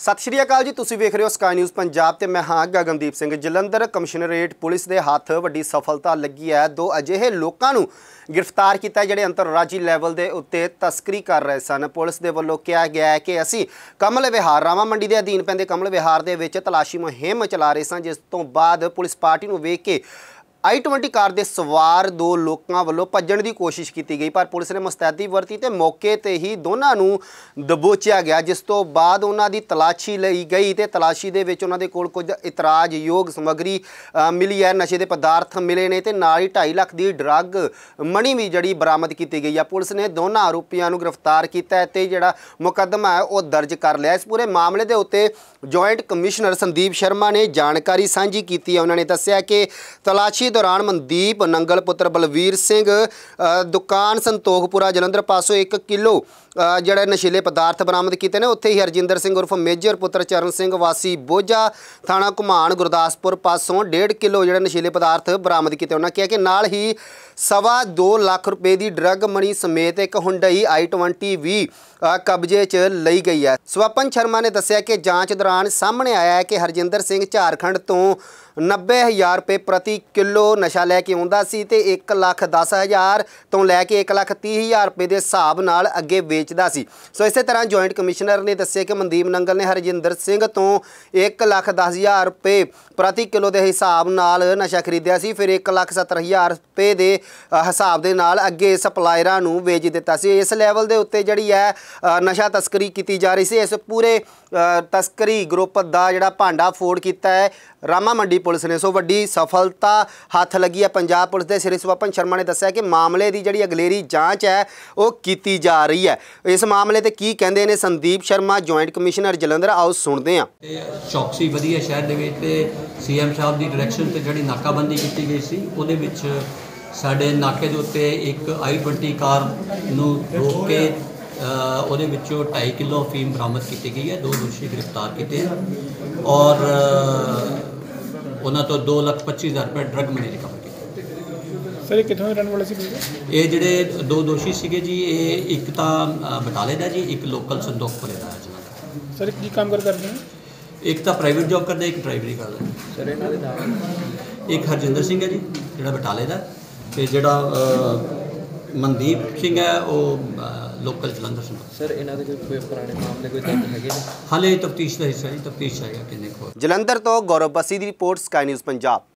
ਸਤਿ ਸ਼੍ਰੀ ਅਕਾਲ ਜੀ, ਤੁਸੀਂ ਵੇਖ ਰਹੇ ਹੋ ਸਕਾਈ ਨਿਊਜ਼ ਪੰਜਾਬ ਤੇ ਮੈਂ ਹਾਂ ਗਗਨਦੀਪ ਸਿੰਘ। ਜਲੰਧਰ ਕਮਿਸ਼ਨਰੇਟ ਪੁਲਿਸ ਦੇ ਹੱਥ ਵੱਡੀ ਸਫਲਤਾ ਲੱਗੀ ਹੈ। ਦੋ ਅਜਿਹੇ ਲੋਕਾਂ ਨੂੰ ਗ੍ਰਿਫਤਾਰ ਕੀਤਾ ਜਿਹੜੇ ਅੰਤਰਰਾਜੀ ਲੈਵਲ ਦੇ ਉੱਤੇ ਤਸਕਰੀ ਕਰ ਰਹੇ ਸਨ। ਪੁਲਿਸ ਦੇ ਵੱਲੋਂ ਕਿਹਾ ਗਿਆ ਹੈ ਕਿ ਅਸੀਂ ਕਮਲ ਵਿਹਾਰ, ਰਾਮਾ ਮੰਡੀ ਦੇ ਅਧੀਨ ਪੈਂਦੇ ਕਮਲ ਵਿਹਾਰ ਦੇ ਵਿੱਚ ਤਲਾਸ਼ੀ ਮੁਹਿੰਮ ਚਲਾ ਰਹੇ ਸਾਂ, ਜਿਸ ਤੋਂ ਬਾਅਦ ਪੁਲਿਸ ਪਾਰਟੀ ਨੂੰ ਵੇਖ ਕੇ i20 ਕਾਰ ਦੇ ਸਵਾਰ ਦੋ ਲੋਕਾਂ ਵੱਲੋਂ ਭੱਜਣ ਦੀ ਕੋਸ਼ਿਸ਼ ਕੀਤੀ ਗਈ, ਪਰ ਪੁਲਿਸ ਨੇ ਮੁਸਤੈਦੀ ਵਰਤੀ ਤੇ ਮੌਕੇ ਤੇ ਹੀ ਦੋਨਾਂ ਨੂੰ ਦਬੋਚਿਆ ਗਿਆ, ਜਿਸ ਤੋਂ ਬਾਅਦ ਉਹਨਾਂ ਦੀ ਤਲਾਸ਼ੀ ਲਈ ਗਈ ਤੇ ਤਲਾਸ਼ੀ ਦੇ ਵਿੱਚ ਉਹਨਾਂ ਦੇ ਕੋਲ ਕੁਝ ਇਤਰਾਜ਼ਯੋਗ ਸਮੱਗਰੀ ਮਿਲੀ ਹੈ। ਨਸ਼ੇ ਦੇ ਪਦਾਰਥ ਮਿਲੇ ਨੇ ਤੇ ਨਾਲ ਹੀ 2.5 ਲੱਖ ਦੀ ਡਰੱਗ ਮਣੀ ਵੀ ਜਿਹੜੀ ਬਰਾਮਦ ਕੀਤੀ ਗਈ ਹੈ ਪੁਲਿਸ ਨੇ ਦੋਨਾਂ ਆਰੋਪੀਆਂ ਨੂੰ ਗ੍ਰਿਫਤਾਰ ਕੀਤਾ ਹੈ ਤੇ ਜਿਹੜਾ ਮੁਕੱਦਮਾ ਹੈ ਉਹ ਦਰਜ ਕਰ ਲਿਆ। ਇਸ ਪੂਰੇ ਮਾਮਲੇ ਦੇ ਉੱਤੇ ਜੁਆਇੰਟ ਕਮਿਸ਼ਨਰ ਸੰਦੀਪ ਸ਼ਰਮਾ ਨੇ ਜਾਣਕਾਰੀ ਸਾਂਝੀ ਕੀਤੀ ਹੈ। ਉਹਨਾਂ ਨੇ ਦੱਸਿਆ ਕਿ ਤਲਾਸ਼ੀ ਦੌਰਾਨ ਮਨਦੀਪ ਨੰਗਲ ਪੁੱਤਰ ਬਲਵੀਰ ਸਿੰਘ ਅ, ਦੁਕਾਨ ਸੰਤੋਖਪੁਰਾ ਜਲੰਧਰ ਪਾਸੋਂ 1 ਕਿਲੋ ਜਿਹੜੇ ਨਸ਼ੀਲੇ ਪਦਾਰਥ ਬਰਾਮਦ ਕੀਤੇ ਨੇ, ਉੱਥੇ ਹੀ ਹਰਜਿੰਦਰ ਸਿੰਘ ਉਰਫ ਮੇਜਰ ਪੁੱਤਰ ਚਰਨ ਸਿੰਘ, ਵਾਸੀ ਬੋਝਾ ਥਾਣਾ ਘੁਮਾਣ, ਗੁਰਦਾਸਪੁਰ ਪਾਸੋਂ 1.5 ਕਿਲੋ ਜਿਹੜੇ ਨਸ਼ੀਲੇ ਪਦਾਰਥ ਬਰਾਮਦ ਕੀਤੇ। ਉਹਨਾਂ ਕਿਹਾ ਕਿ ਨਾਲ ਹੀ ਸਵਾ 2 ਲੱਖ ਰੁਪਏ ਦੀ ਡਰੱਗ ਮਣੀ ਸਮੇਤ ਇੱਕ ਹੁੰਡਈ i20 ਵੀ ਕਬਜ਼ੇ 'ਚ ਲਈ ਗਈ ਹੈ। ਸਵਪਨ ਸ਼ਰਮਾ ਨੇ ਦੱਸਿਆ ਕਿ ਜਾਂਚ ਦੌਰਾਨ ਸਾਹਮਣੇ ਆਇਆ ਹੈ ਕਿ ਹਰਜਿੰਦਰ ਸਿੰਘ ਝਾਰਖੰਡ ਤੋਂ 90000 ਰੁਪਏ ਪ੍ਰਤੀ ਕਿਲੋ ਨਸ਼ਾ ਲੈ ਕੇ ਆਉਂਦਾ ਸੀ ਤੇ 1 ਲੱਖ 10000 ਤੋਂ ਲੈ ਕੇ 1 ਲੱਖ 30000 ਰੁਪਏ ਦੇ ਹਿਸਾਬ ਨਾਲ ਅੱਗੇ ਵੇਚਦਾ ਸੀ। ਸੋ ਇਸੇ ਤਰ੍ਹਾਂ ਜੁਆਇੰਟ ਕਮਿਸ਼ਨਰ ਨੇ ਦੱਸਿਆ ਕਿ ਮਨਦੀਪ ਨੰਗਲ ਨੇ ਹਰਜਿੰਦਰ ਸਿੰਘ ਤੋਂ 1 ਲੱਖ 10000 ਰੁਪਏ ਪ੍ਰਤੀ ਕਿਲੋ ਦੇ ਹਿਸਾਬ ਨਾਲ ਨਸ਼ਾ ਖਰੀਦਿਆ ਸੀ। ਫਿਰ 1 ਲੱਖ 70000 ਰੁਪਏ ਦੇ ਹਿਸਾਬ ਦੇ ਨਾਲ ਅੱਗੇ ਸਪਲਾਇਰਾਂ ਨੂੰ ਵੇਚ ਦਿੱਤਾ ਸੀ। ਇਸ ਲੈਵਲ ਦੇ ਉੱਤੇ ਜਿਹੜੀ ਹੈ ਨਸ਼ਾ ਤਸਕਰੀ ਕੀਤੀ ਜਾ ਰਹੀ ਸੀ। ਇਸ ਪੂਰੇ ਤਸਕਰੀ ਗਰੁੱਪ ਦਾ ਜਿਹੜਾ ਭਾਂਡਾ ਫੋੜ ਕੀਤਾ ਹੈ, ਰਾਮਾ ਮੰਡੀ ਪੁਲਿਸ ਨੇ। ਸੋ ਵੱਡੀ ਸਫਲਤਾ ਹੱਥ ਲੱਗੀ ਹੈ ਪੰਜਾਬ ਪੁਲਿਸ ਦੇ। ਸ੍ਰੀ ਸਵਪਨ ਸ਼ਰਮਾ ਨੇ ਦੱਸਿਆ ਕਿ ਮਾਮਲੇ ਦੀ ਜਿਹੜੀ ਅਗਲੇਰੀ ਜਾਂਚ ਹੈ, ਉਹ ਕੀਤੀ ਜਾ ਰਹੀ ਹੈ। ਇਸ ਮਾਮਲੇ ਤੇ ਕੀ ਕਹਿੰਦੇ ਨੇ ਸੰਦੀਪ ਸ਼ਰਮਾ ਜੁਆਇੰਟ ਕਮਿਸ਼ਨਰ ਜਲੰਧਰ। ਆਓ ਸੁਣਦੇ ਹਾਂ। ਤੇ ਚੌਕਸੀ ਵਧੀਆ ਸ਼ਹਿਰ ਦੇ ਵਿੱਚ ਤੇ ਸੀਐਮ ਸਾਹਿਬ ਦੀ ਡਾਇਰੈਕਸ਼ਨ ਤੇ ਜਿਹੜੀ ਨਾਕਾਬੰਦੀ ਕੀਤੀ ਗਈ ਸੀ, ਉਹਦੇ ਵਿੱਚ ਸਾਡੇ ਨਾਕੇ ਦੇ ਉੱਤੇ ਇੱਕ i20 ਕਾਰ ਨੂੰ ਰੋਕ ਕੇ ਉਹਦੇ ਵਿੱਚੋਂ 2.5 ਕਿਲੋ ਫੀਮ ਬਰਾਮਦ ਕੀਤੀ ਗਈ ਹੈ। ਦੋ ਦੋਸ਼ੀ ਗ੍ਰਿਫਤਾਰ ਕੀਤੇ ਔਰ ਉਹਨਾਂ ਤੋਂ 225000 ਰੁਪਏ ਡਰਗ ਮਨੀ ਰਿਕਵਰ ਕੀਤੀ ਸਰ ਇਹ ਕਿੱਥੋਂ ਦੇ ਰਹਿਣ ਵਾਲੇ ਸੀ ਇਹ ਜਿਹੜੇ ਦੋ ਦੋਸ਼ੀ ਸੀਗੇ ਜੀ ਇਹ ਇੱਕ ਤਾਂ ਅ, ਬਟਾਲੇ ਦਾ ਜੀ ਇੱਕ ਲੋਕਲ ਸੰਦੋਖਪੁਰੇ ਦਾ ਹੈ ਜੀ। ਸਰ ਇਹ ਕੀ ਕੰਮ ਕਰ ਕਰਦੇ ਨੇ ਇੱਕ ਤਾਂ ਪ੍ਰਾਈਵੇਟ ਜੌਬ ਕਰਦਾ ਇੱਕ ਡਰਾਈਵਰੀ ਕਰਦਾ। ਸਰ ਇਹਨਾਂ ਦੇ ਨਾਮ ਇੱਕ ਹਰਜਿੰਦਰ ਸਿੰਘ ਹੈ ਜੀ ਜਿਹੜਾ ਬਟਾਲੇ ਦਾ। ਤੇ ਜਿਹੜਾ ਅ, ਮਨਦੀਪ ਸਿੰਘ ਹੈ ਉਹ ਲੋਕਲ ਜਲੰਧਰ ਤੋਂ ਸਰ ਇਹਨਾਂ ਦੇ ਕੋਈ ਕੋਈ ਪੁਰਾਣੇ ਮਾਮਲੇ ਕੋਈ ਦਰਜ ਹੈਗੇ ਨੇ? ਹਾਲੇ ਤਫਤੀਸ਼ ਦਾ ਹਿੱਸਾ ਜੀ ਤਫਤੀਸ਼ ਹੈਗਾ ਕਿੰਨੇ ਕੋਲ ਜਲੰਧਰ ਤੋਂ ਗੌਰਵ ਬਸੀ ਦੀ ਰਿਪੋਰਟ ਸਕਾਈ ਨਿਊਜ਼ ਪੰਜਾਬ।